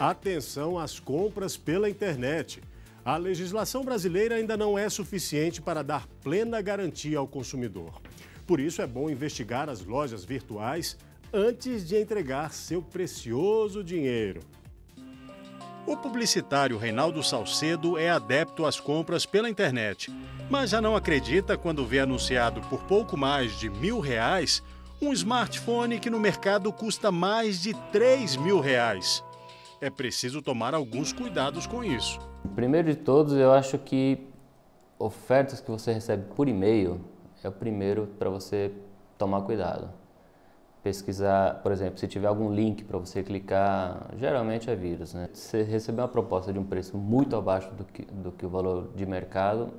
Atenção às compras pela internet. A legislação brasileira ainda não é suficiente para dar plena garantia ao consumidor. Por isso, é bom investigar as lojas virtuais antes de entregar seu precioso dinheiro. O publicitário Reinaldo Salcedo é adepto às compras pela internet, mas já não acredita quando vê anunciado por pouco mais de mil reais um smartphone que no mercado custa mais de 3 mil reais. É preciso tomar alguns cuidados com isso. Primeiro de todos, eu acho que ofertas que você recebe por e-mail é o primeiro para você tomar cuidado. Pesquisar, por exemplo, se tiver algum link para você clicar, geralmente é vírus. Né? Se receber uma proposta de um preço muito abaixo do que, do que o valor de mercado,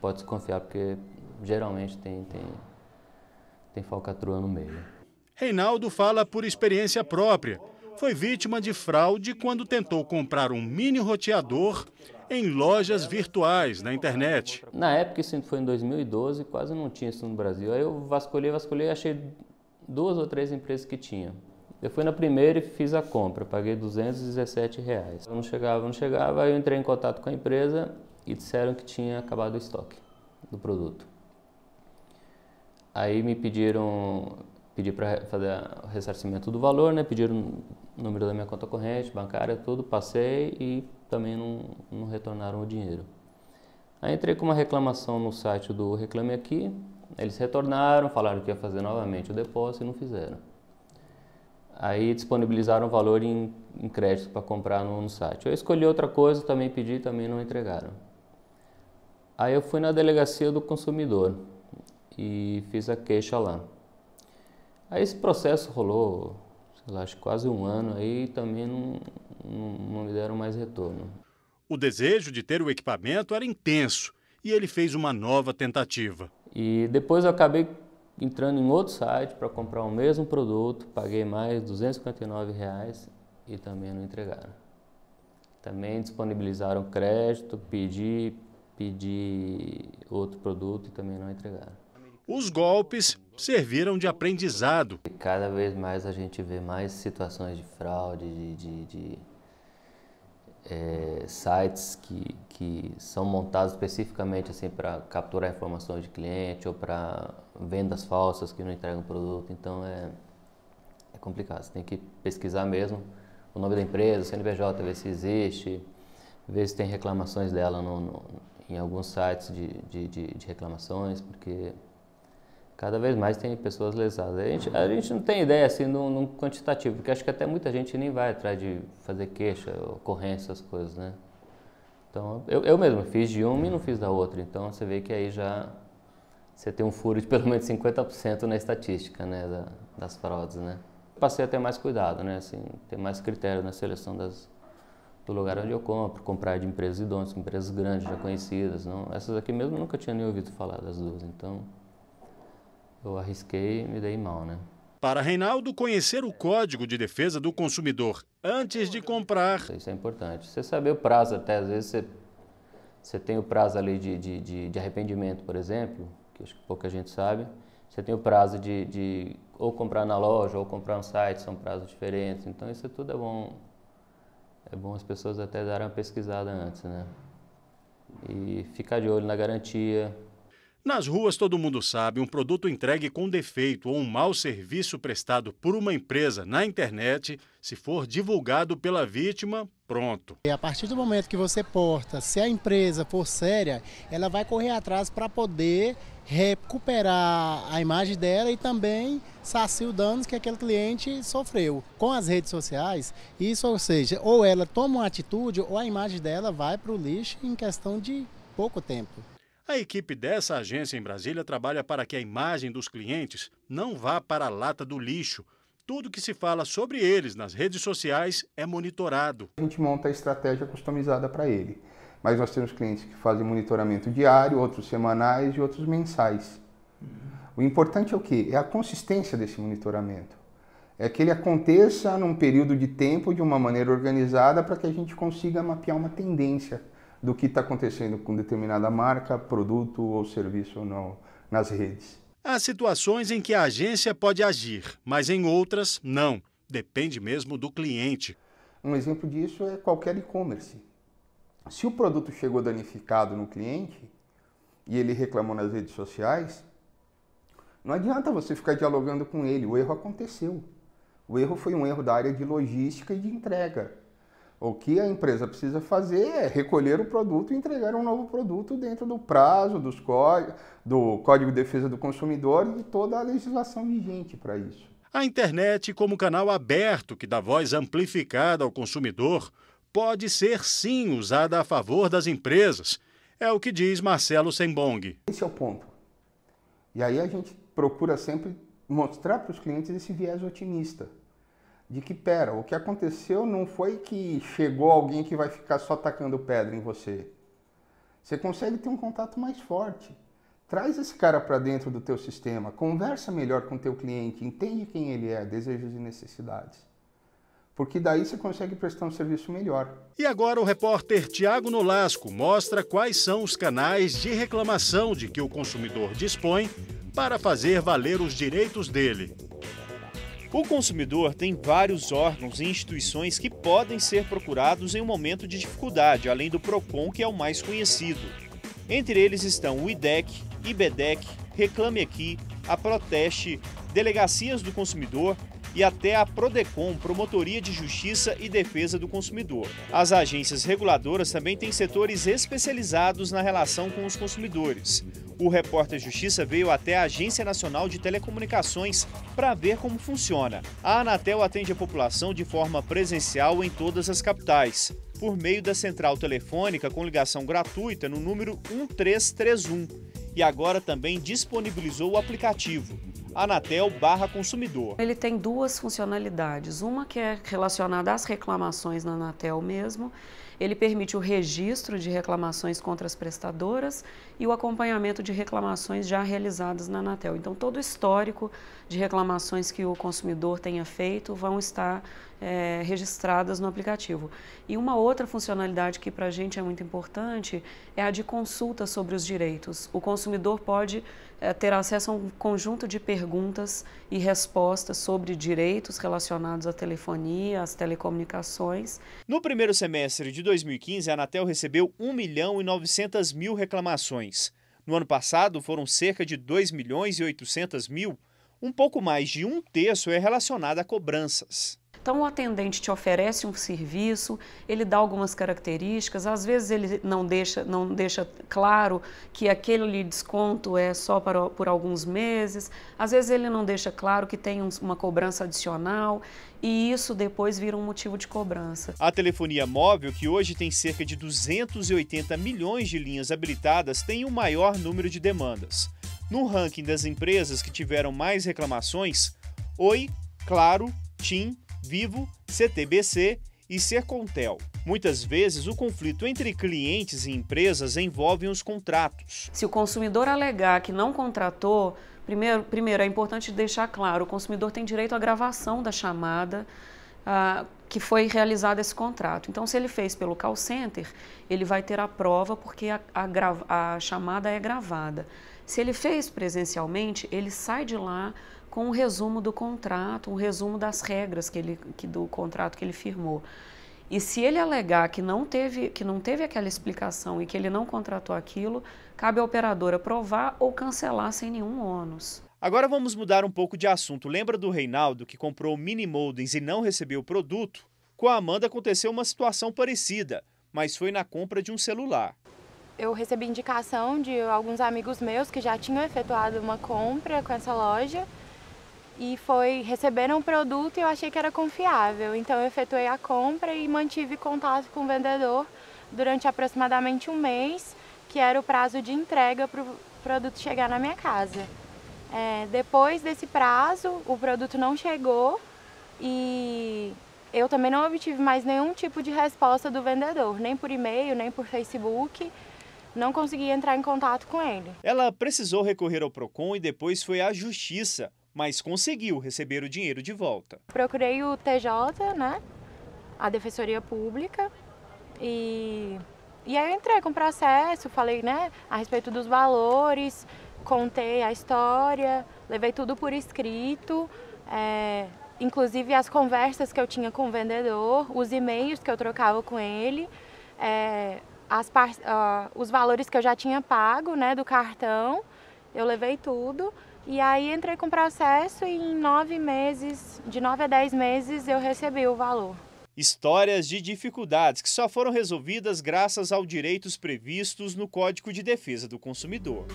pode desconfiar, porque geralmente tem, tem, tem falcatrua no meio. Reinaldo fala por experiência própria. Foi vítima de fraude quando tentou comprar um mini roteador em lojas virtuais na internet. Na época, isso foi em 2012, quase não tinha isso no Brasil. Aí eu vasculhei, vasculhei, achei duas ou três empresas que tinham. Eu fui na primeira e fiz a compra, paguei 217 reais. Eu não chegava, não chegava, aí eu entrei em contato com a empresa e disseram que tinha acabado o estoque do produto. Aí me pediram, pedi para fazer o ressarcimento do valor, né? Pediram o número da minha conta corrente, bancária, tudo, passei e também não, não retornaram o dinheiro. Aí entrei com uma reclamação no site do Reclame Aqui, eles retornaram, falaram que ia fazer novamente o depósito e não fizeram. Aí disponibilizaram o valor em, em crédito para comprar no, no, site. Eu escolhi outra coisa, também pedi, também não entregaram. Aí eu fui na delegacia do consumidor e fiz a queixa lá. Aí esse processo rolou, acho quase um ano aí também não, não, não me deram mais retorno. O desejo de ter o equipamento era intenso e ele fez uma nova tentativa. E depois eu acabei entrando em outro site para comprar o mesmo produto, paguei mais 259 reais e também não entregaram. Também disponibilizaram crédito, pedi, pedi outro produto e também não entregaram. Os golpes serviram de aprendizado. Cada vez mais a gente vê mais situações de fraude, de, de, de é, sites que, que são montados especificamente assim, para capturar informações de cliente ou para vendas falsas que não entregam produto. Então é, é complicado. Você tem que pesquisar mesmo o nome da empresa, o CNPJ, ver se existe, ver se tem reclamações dela no, no, em alguns sites de, de, de, reclamações, porque cada vez mais tem pessoas lesadas. A gente, a gente não tem ideia assim num, num, quantitativo, porque acho que até muita gente nem vai atrás de fazer queixa, ocorrência, essas coisas, né? Então, eu, eu mesmo fiz de uma e não fiz da outra, então você vê que aí já você tem um furo de pelo menos 50% na estatística, né, da, das fraudes, né? Passei a ter mais cuidado, né, assim, ter mais critério na seleção das, do lugar onde eu compro, comprar de empresas idôneas, empresas grandes, já conhecidas, não? Essas aqui mesmo nunca tinha nem ouvido falar das duas, então eu arrisquei e me dei mal, né? Para Reinaldo, conhecer o Código de Defesa do Consumidor antes de comprar. Isso é importante. Você saber o prazo, até às vezes você, você tem o prazo ali de, de, de, de arrependimento, por exemplo, que acho que pouca gente sabe. Você tem o prazo de, de ou comprar na loja ou comprar no site, são prazos diferentes. Então isso tudo é bom. É bom as pessoas até darem uma pesquisada antes, né? E ficar de olho na garantia, nas ruas, todo mundo sabe, um produto entregue com defeito ou um mau serviço prestado por uma empresa na internet, se for divulgado pela vítima, pronto. E a partir do momento que você porta, se a empresa for séria, ela vai correr atrás para poder recuperar a imagem dela e também saciar os danos que aquele cliente sofreu. Com as redes sociais, isso, ou seja, ou ela toma uma atitude ou a imagem dela vai para o lixo em questão de pouco tempo. A equipe dessa agência em Brasília trabalha para que a imagem dos clientes não vá para a lata do lixo. Tudo que se fala sobre eles nas redes sociais é monitorado. A gente monta a estratégia customizada para ele. Mas nós temos clientes que fazem monitoramento diário, outros semanais e outros mensais. O importante é o quê? É a consistência desse monitoramento. É que ele aconteça num período de tempo de uma maneira organizada para que a gente consiga mapear uma tendência do que está acontecendo com determinada marca, produto ou serviço no, nas redes. Há situações em que a agência pode agir, mas em outras, não. Depende mesmo do cliente. Um exemplo disso é qualquer e-commerce. Se o produto chegou danificado no cliente e ele reclamou nas redes sociais, não adianta você ficar dialogando com ele, o erro aconteceu. O erro foi um erro da área de logística e de entrega. O que a empresa precisa fazer é recolher o produto e entregar um novo produto dentro do prazo, dos do Código de Defesa do Consumidor e de toda a legislação vigente para isso. A internet, como canal aberto que dá voz amplificada ao consumidor, pode ser sim usada a favor das empresas. É o que diz Marcelo Sembong. Esse é o ponto. E aí a gente procura sempre mostrar para os clientes esse viés otimista. De que, pera, o que aconteceu não foi que chegou alguém que vai ficar só tacando pedra em você. Você consegue ter um contato mais forte. Traz esse cara para dentro do teu sistema, conversa melhor com o teu cliente, entende quem ele é, desejos e necessidades. Porque daí você consegue prestar um serviço melhor. E agora o repórter Tiago Nolasco mostra quais são os canais de reclamação de que o consumidor dispõe para fazer valer os direitos dele. O consumidor tem vários órgãos e instituições que podem ser procurados em um momento de dificuldade, além do PROCON, que é o mais conhecido. Entre eles estão o IDEC, IBEDEC, Reclame Aqui, a Proteste, Delegacias do Consumidor e até a Prodecon, Promotoria de Justiça e Defesa do Consumidor. As agências reguladoras também têm setores especializados na relação com os consumidores. O repórter Justiça veio até a Agência Nacional de Telecomunicações para ver como funciona. A Anatel atende a população de forma presencial em todas as capitais, por meio da central telefônica com ligação gratuita no número 1331 e agora também disponibilizou o aplicativo Anatel barra consumidor. Ele tem duas funcionalidades. Uma que é relacionada às reclamações na Anatel mesmo. Ele permite o registro de reclamações contra as prestadoras e o acompanhamento de reclamações já realizadas na Anatel. Então, todo o histórico de reclamações que o consumidor tenha feito vão estar é, registradas no aplicativo. E uma outra funcionalidade que para a gente é muito importante é a de consulta sobre os direitos. O consumidor pode é, ter acesso a um conjunto de perguntas e respostas sobre direitos relacionados à telefonia, às telecomunicações. No primeiro semestre de 2015, a Anatel recebeu 1 milhão e 900 mil reclamações. No ano passado, foram cerca de 2 milhões e 800 mil. Um pouco mais de um terço é relacionado a cobranças. Então, o atendente te oferece um serviço, ele dá algumas características, às vezes ele não deixa, não deixa claro que aquele desconto é só para, por alguns meses, às vezes ele não deixa claro que tem uma cobrança adicional e isso depois vira um motivo de cobrança. A telefonia móvel, que hoje tem cerca de 280 milhões de linhas habilitadas, tem o maior número de demandas. No ranking das empresas que tiveram mais reclamações, Oi, Claro, TIM Vivo, CTBC e Sercontel. Muitas vezes, o conflito entre clientes e empresas envolve os contratos. Se o consumidor alegar que não contratou, primeiro, primeiro é importante deixar claro: o consumidor tem direito à gravação da chamada. Uh, que foi realizado esse contrato. Então, se ele fez pelo call center, ele vai ter a prova porque a, a, a chamada é gravada. Se ele fez presencialmente, ele sai de lá com um resumo do contrato, um resumo das regras que ele, que, do contrato que ele firmou. E se ele alegar que não, teve, que não teve aquela explicação e que ele não contratou aquilo, cabe à operadora provar ou cancelar sem nenhum ônus. Agora vamos mudar um pouco de assunto. Lembra do Reinaldo que comprou mini moldens e não recebeu o produto? Com a Amanda aconteceu uma situação parecida, mas foi na compra de um celular. Eu recebi indicação de alguns amigos meus que já tinham efetuado uma compra com essa loja e foi receberam um produto e eu achei que era confiável. Então eu efetuei a compra e mantive contato com o vendedor durante aproximadamente um mês, que era o prazo de entrega para o produto chegar na minha casa. É, depois desse prazo, o produto não chegou e eu também não obtive mais nenhum tipo de resposta do vendedor, nem por e-mail, nem por Facebook. Não consegui entrar em contato com ele. Ela precisou recorrer ao PROCON e depois foi à Justiça mas conseguiu receber o dinheiro de volta. Procurei o TJ, né? A Defensoria Pública e e aí eu entrei com o processo, falei, né, a respeito dos valores, contei a história, levei tudo por escrito, é, inclusive as conversas que eu tinha com o vendedor, os e-mails que eu trocava com ele, é, as, uh, os valores que eu já tinha pago né, do cartão, eu levei tudo. E aí entrei com processo e em nove meses, de nove a dez meses, eu recebi o valor. Histórias de dificuldades que só foram resolvidas graças aos direitos previstos no Código de Defesa do Consumidor.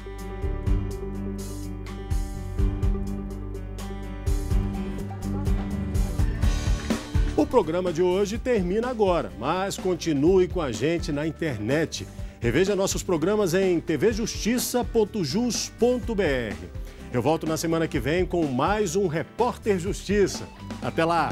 O programa de hoje termina agora, mas continue com a gente na internet. Reveja nossos programas em tvjustiça.jus.br. Eu volto na semana que vem com mais um Repórter Justiça. Até lá!